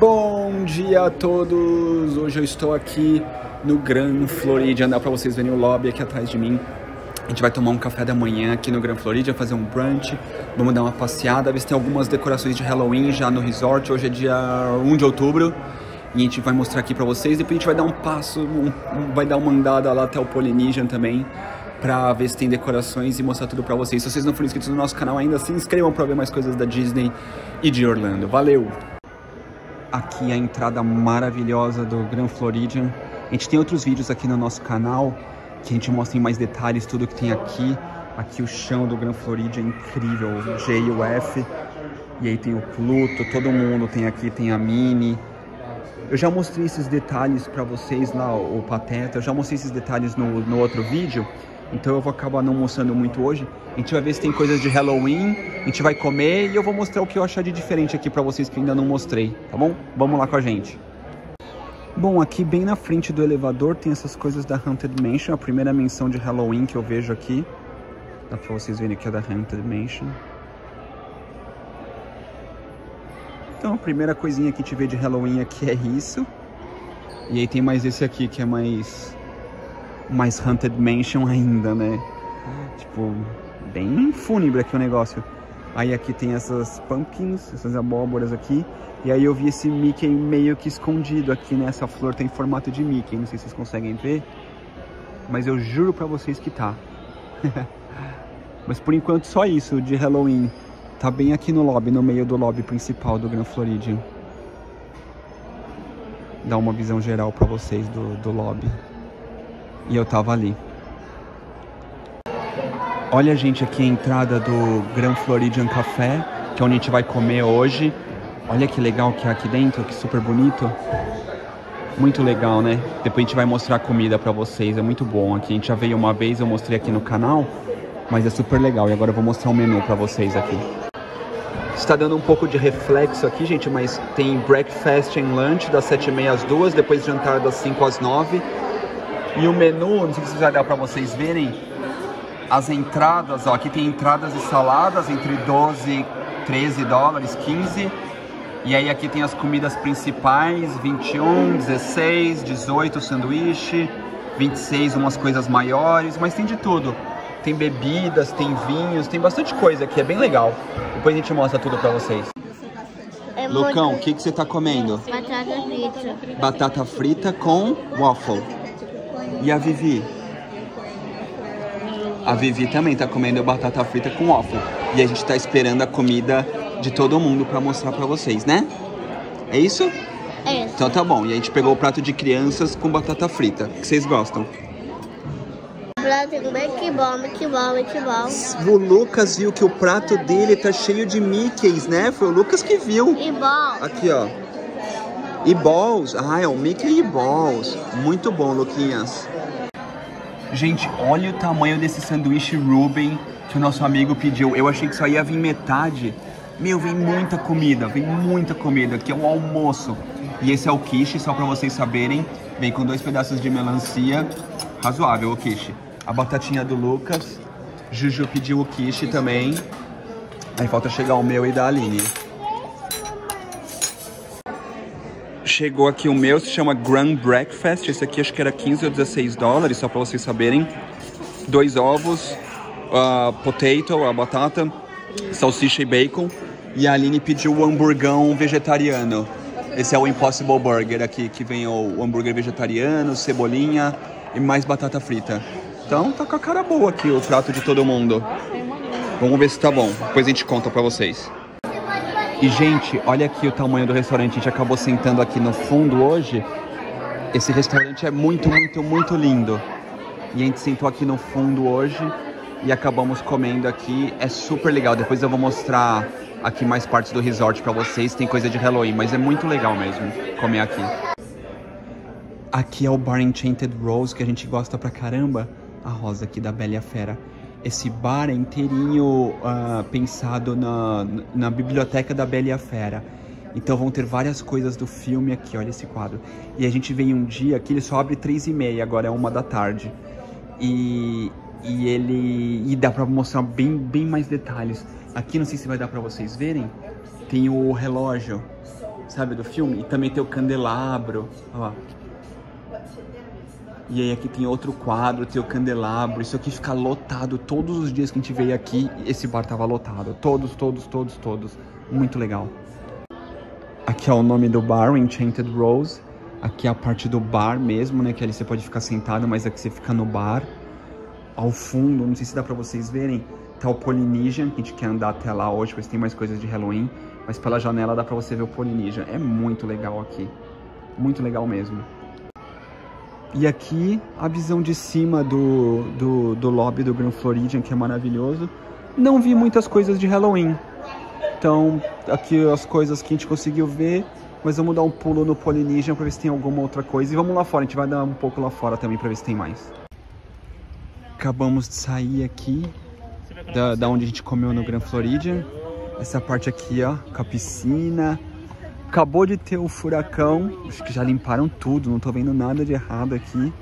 Bom dia a todos! Hoje eu estou aqui no Gran Floridian, dá pra vocês verem o lobby aqui atrás de mim. A gente vai tomar um café da manhã aqui no Gran Floridian, fazer um brunch, vamos dar uma passeada, ver se tem algumas decorações de Halloween já no resort. Hoje é dia 1 de outubro e a gente vai mostrar aqui pra vocês. Depois a gente vai dar um passo, um, vai dar uma andada lá até o Polynesian também pra ver se tem decorações e mostrar tudo pra vocês. Se vocês não forem inscritos no nosso canal ainda, se inscrevam pra ver mais coisas da Disney e de Orlando. Valeu! Aqui a entrada maravilhosa do Grand Floridian. A gente tem outros vídeos aqui no nosso canal que a gente mostra em mais detalhes tudo que tem aqui. Aqui o chão do Grand Floridian é incrível, o G e o F. E aí tem o Pluto, todo mundo tem aqui, tem a Mini. Eu já mostrei esses detalhes para vocês lá, o Pateta, eu já mostrei esses detalhes no, no outro vídeo. Então eu vou acabar não mostrando muito hoje. A gente vai ver se tem coisas de Halloween, a gente vai comer e eu vou mostrar o que eu achar de diferente aqui para vocês que ainda não mostrei, tá bom? Vamos lá com a gente. Bom, aqui bem na frente do elevador tem essas coisas da Haunted Mansion, a primeira menção de Halloween que eu vejo aqui. Dá pra vocês verem aqui é da Haunted Mansion. Então, a primeira coisinha que a gente vê de Halloween aqui é isso. E aí tem mais esse aqui que é mais mais Haunted Mansion ainda, né? Tipo, bem fúnebre aqui o negócio. Aí aqui tem essas pumpkins, essas abóboras aqui. E aí eu vi esse Mickey meio que escondido aqui, né? Essa flor tem formato de Mickey, não sei se vocês conseguem ver. Mas eu juro pra vocês que tá. mas por enquanto só isso de Halloween. Tá bem aqui no lobby, no meio do lobby principal do Grand Floridian. Dá uma visão geral pra vocês do, do lobby. E eu tava ali. Olha, gente, aqui a entrada do Grand Floridian Café, que é onde a gente vai comer hoje. Olha que legal que é aqui dentro, que super bonito. Muito legal, né? Depois a gente vai mostrar a comida pra vocês, é muito bom aqui. A gente já veio uma vez, eu mostrei aqui no canal, mas é super legal. E agora eu vou mostrar o menu pra vocês aqui. Está dando um pouco de reflexo aqui, gente, mas tem breakfast and lunch das 7h30 às 2 depois jantar das 5 às 9 E o menu, não sei se vai dar para vocês verem, as entradas, ó, aqui tem entradas e saladas entre 12, 13 dólares, 15. E aí aqui tem as comidas principais, 21, 16, 18 sanduíche, 26 umas coisas maiores, mas tem de tudo. Tem bebidas, tem vinhos, tem bastante coisa aqui, é bem legal. Depois a gente mostra tudo pra vocês. É Lucão, o que, que você tá comendo? Batata frita. Batata frita com waffle. E a Vivi? A Vivi também tá comendo batata frita com waffle. E a gente tá esperando a comida de todo mundo pra mostrar pra vocês, né? É isso? É isso. Então tá bom. E a gente pegou o prato de crianças com batata frita. O que vocês gostam? Prato muito bom, muito bom, muito bom. O Lucas viu que o prato dele tá cheio de Mickeys, né? Foi o Lucas que viu. E bom. Aqui, ó. E balls. Ah, é o Mickey e balls. Muito bom, Luquinhas. Gente, olha o tamanho desse sanduíche Ruben que o nosso amigo pediu. Eu achei que só ia vir metade. Meu, vem muita comida, vem muita comida. Aqui é um almoço. E esse é o quiche, só pra vocês saberem. Vem com dois pedaços de melancia. Razoável o quiche. A batatinha do Lucas. Juju pediu o quiche também. Aí falta chegar o meu e da Aline. Chegou aqui o meu, se chama Grand Breakfast. Esse aqui acho que era 15 ou 16 dólares, só pra vocês saberem. Dois ovos, a potato, a batata, salsicha e bacon. E a Aline pediu o hamburgão vegetariano. Esse é o Impossible Burger aqui, que vem o hambúrguer vegetariano, cebolinha e mais batata frita. Então tá com a cara boa aqui o prato de todo mundo. Vamos ver se tá bom. Depois a gente conta pra vocês. E, gente, olha aqui o tamanho do restaurante. A gente acabou sentando aqui no fundo hoje. Esse restaurante é muito, muito, muito lindo. E a gente sentou aqui no fundo hoje e acabamos comendo aqui. É super legal. Depois eu vou mostrar aqui mais partes do resort pra vocês. Tem coisa de Halloween, mas é muito legal mesmo comer aqui. Aqui é o Bar Enchanted Rose, que a gente gosta pra caramba. A rosa aqui da Bela e a Fera. Esse bar é inteirinho ah, pensado na, na biblioteca da Bela e a Fera. Então vão ter várias coisas do filme aqui, olha esse quadro. E a gente vem um dia que ele só abre três e meia, agora é uma da tarde. E, e ele e dá pra mostrar bem, bem mais detalhes. Aqui não sei se vai dar pra vocês verem. Tem o relógio. sabe, do filme. E também tem o candelabro, olha lá. E aí aqui tem outro quadro, tem o candelabro. Isso aqui fica lotado todos os dias que a gente veio aqui. Esse bar tava lotado. Todos, todos, todos, todos. Muito legal. Aqui é o nome do bar, Enchanted Rose. Aqui é a parte do bar mesmo, né? Que ali você pode ficar sentado, mas aqui você fica no bar. Ao fundo, não sei se dá pra vocês verem, tá o Polynesian, a gente quer andar até lá hoje, pois tem mais coisas de Halloween. Mas pela janela dá pra você ver o Polynesian. É muito legal aqui. Muito legal mesmo. E aqui a visão de cima do, do, do lobby do Grand Floridian, que é maravilhoso. Não vi muitas coisas de Halloween. Então, aqui as coisas que a gente conseguiu ver, mas vamos dar um pulo no Polynesian para ver se tem alguma outra coisa. E vamos lá fora, a gente vai dar um pouco lá fora também para ver se tem mais. Acabamos de sair aqui da, da onde a gente comeu no Grand Floridian. Essa parte aqui, ó, com a piscina. Acabou de ter o furacão, acho que já limparam tudo, não tô vendo nada de errado aqui.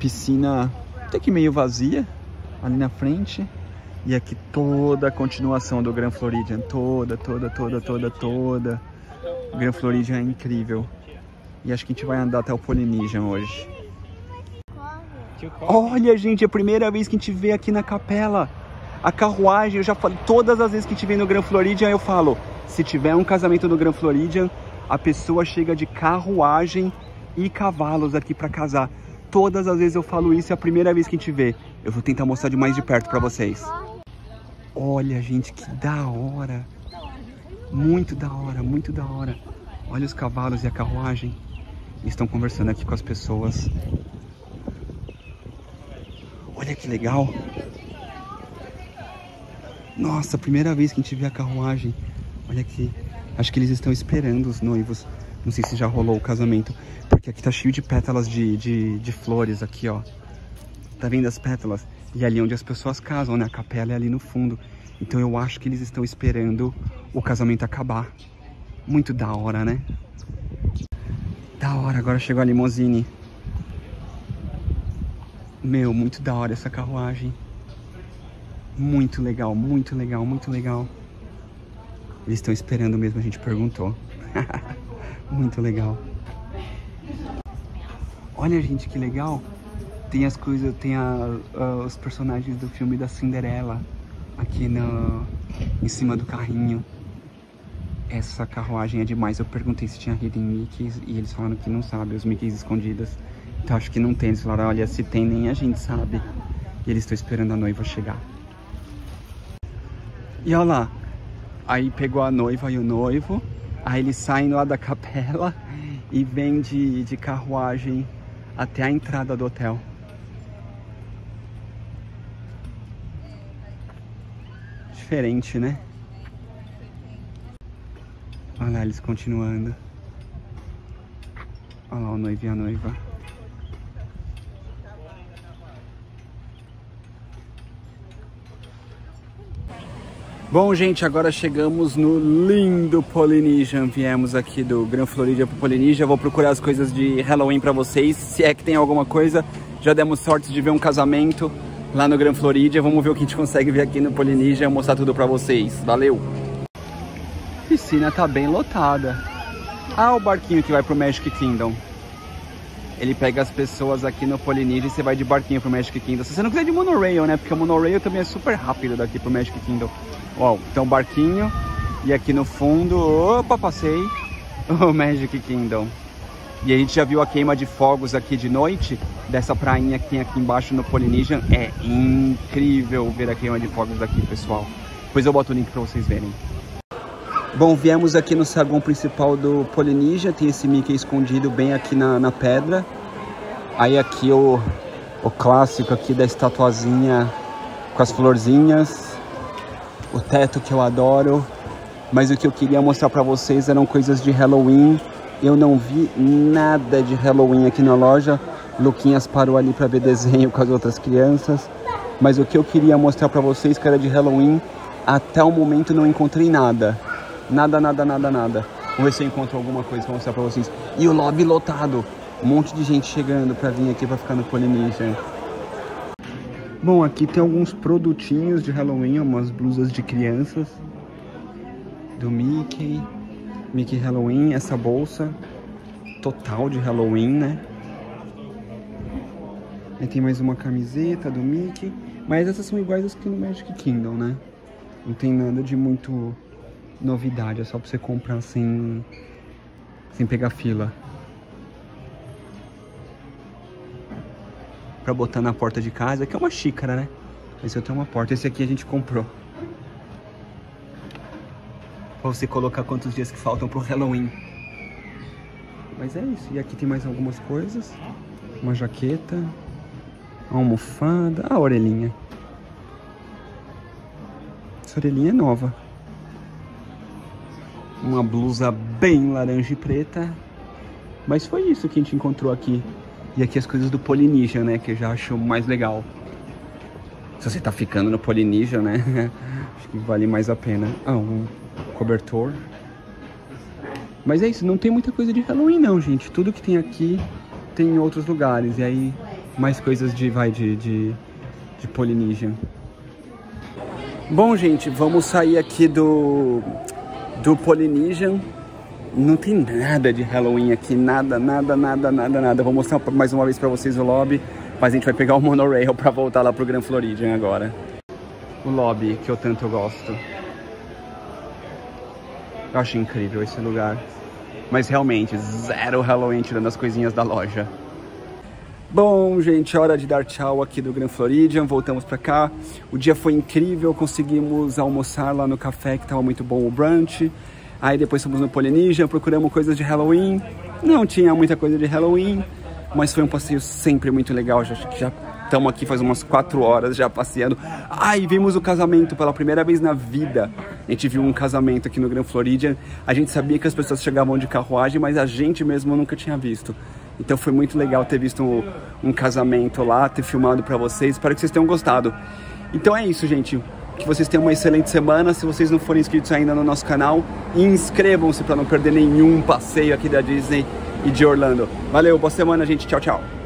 Piscina até que meio vazia, ali na frente. E aqui toda a continuação do Grand Floridian, toda, toda, toda, toda, toda. O Grand Floridian é incrível. E acho que a gente vai andar até o Polynesian hoje. Olha, gente, é a primeira vez que a gente vê aqui na capela. A carruagem, eu já falei, todas as vezes que a gente vem no Grand Floridian, eu falo, se tiver um casamento no Grand Floridian, a pessoa chega de carruagem e cavalos aqui para casar. Todas as vezes eu falo isso, é a primeira vez que a gente vê. Eu vou tentar mostrar de mais de perto para vocês. Olha, gente, que da hora. Muito da hora, muito da hora. Olha os cavalos e a carruagem. Estão conversando aqui com as pessoas. Olha que legal. Nossa, primeira vez que a gente vê a carruagem. Olha aqui. Acho que eles estão esperando os noivos. Não sei se já rolou o casamento. Porque aqui tá cheio de pétalas de, de, de flores aqui, ó. Tá vendo as pétalas? E ali onde as pessoas casam, né? A capela é ali no fundo. Então eu acho que eles estão esperando o casamento acabar. Muito da hora, né? Da hora, agora chegou a limousine. Meu, muito da hora essa carruagem. Muito legal, muito legal, muito legal. Eles estão esperando mesmo, a gente perguntou. muito legal. Olha, gente, que legal. Tem as coisas, tem a, a, os personagens do filme da Cinderela aqui no, em cima do carrinho. Essa carruagem é demais. Eu perguntei se tinha Hidden Mickeys e eles falaram que não sabe, os Mickeys escondidos. Então acho que não tem. Eles falaram, olha, se tem nem a gente sabe. E eles estão esperando a noiva chegar. E olha lá. Aí pegou a noiva e o noivo. Aí eles saem lá da capela e vêm de, de carruagem até a entrada do hotel. diferente, né? Olha lá eles continuando. Olha lá o noivo e a noiva. Bom, gente, agora chegamos no lindo Polynesian. Viemos aqui do Gran Florida pro Polynesian. Vou procurar as coisas de Halloween pra vocês. Se é que tem alguma coisa. Já demos sorte de ver um casamento lá no Gran Floridia. Vamos ver o que a gente consegue ver aqui no Polinésia e mostrar tudo pra vocês. Valeu! A piscina tá bem lotada. Ah, o barquinho que vai pro Magic Kingdom. Ele pega as pessoas aqui no Polinésia e você vai de barquinho pro Magic Kingdom. Se você não quiser de monorail, né? Porque o monorail também é super rápido daqui pro Magic Kingdom. Ó, então barquinho. E aqui no fundo, opa, passei. O Magic Kingdom. E a gente já viu a queima de fogos aqui de noite, dessa prainha que tem aqui embaixo no Polynesian. É incrível ver a queima de fogos daqui, pessoal. Depois eu boto o link para vocês verem. Bom, viemos aqui no saguão principal do Polynesian. Tem esse Mickey escondido bem aqui na, na pedra. Aí aqui o, o clássico aqui da estatuazinha com as florzinhas. O teto que eu adoro. Mas o que eu queria mostrar para vocês eram coisas de Halloween eu não vi nada de Halloween aqui na loja. Luquinhas parou ali para ver desenho com as outras crianças. Mas o que eu queria mostrar para vocês que era de Halloween, até o momento não encontrei nada. Nada, nada, nada, nada. Vamos ver se eu encontro alguma coisa para mostrar para vocês. E o lobby lotado. Um monte de gente chegando para vir aqui para ficar no Polynesian. Bom, aqui tem alguns produtinhos de Halloween, umas blusas de crianças. Do Mickey. Mickey Halloween, essa bolsa total de Halloween, né? Aí tem mais uma camiseta do Mickey, mas essas são iguais às que no Magic Kingdom, né? Não tem nada de muito novidade, é só pra você comprar sem, sem pegar fila. Pra botar na porta de casa, que é uma xícara, né? Esse outro é uma porta, esse aqui a gente comprou. Pra você colocar quantos dias que faltam pro Halloween. Mas é isso. E aqui tem mais algumas coisas. Uma jaqueta. Uma almofada. A orelhinha. Essa orelhinha é nova. Uma blusa bem laranja e preta. Mas foi isso que a gente encontrou aqui. E aqui as coisas do Polynesian, né? Que eu já acho mais legal. Se você tá ficando no Polynesian, né? acho que vale mais a pena. Ah, um cobertor. Mas é isso, não tem muita coisa de Halloween não, gente. Tudo que tem aqui tem em outros lugares. E aí, mais coisas de, vai, de, de, de. Bom, gente, vamos sair aqui do, do Polynesian. Não tem nada de Halloween aqui, nada, nada, nada, nada, nada. Vou mostrar mais uma vez pra vocês o lobby, mas a gente vai pegar o monorail pra voltar lá pro Grand Floridian agora. O lobby que eu tanto gosto. Eu acho incrível esse lugar. Mas realmente, zero Halloween tirando as coisinhas da loja. Bom, gente, hora de dar tchau aqui do Grand Floridian. Voltamos pra cá. O dia foi incrível, conseguimos almoçar lá no café que tava muito bom o brunch. Aí depois fomos no Polynesian, procuramos coisas de Halloween. Não tinha muita coisa de Halloween, mas foi um passeio sempre muito legal. Já, já Estamos aqui faz umas quatro horas já passeando. Ai, vimos o casamento pela primeira vez na vida. A gente viu um casamento aqui no Grand Floridian. A gente sabia que as pessoas chegavam de carruagem, mas a gente mesmo nunca tinha visto. Então foi muito legal ter visto um, um casamento lá, ter filmado para vocês. Espero que vocês tenham gostado. Então é isso, gente. Que vocês tenham uma excelente semana. Se vocês não forem inscritos ainda no nosso canal, inscrevam-se para não perder nenhum passeio aqui da Disney e de Orlando. Valeu, boa semana, gente. Tchau, tchau.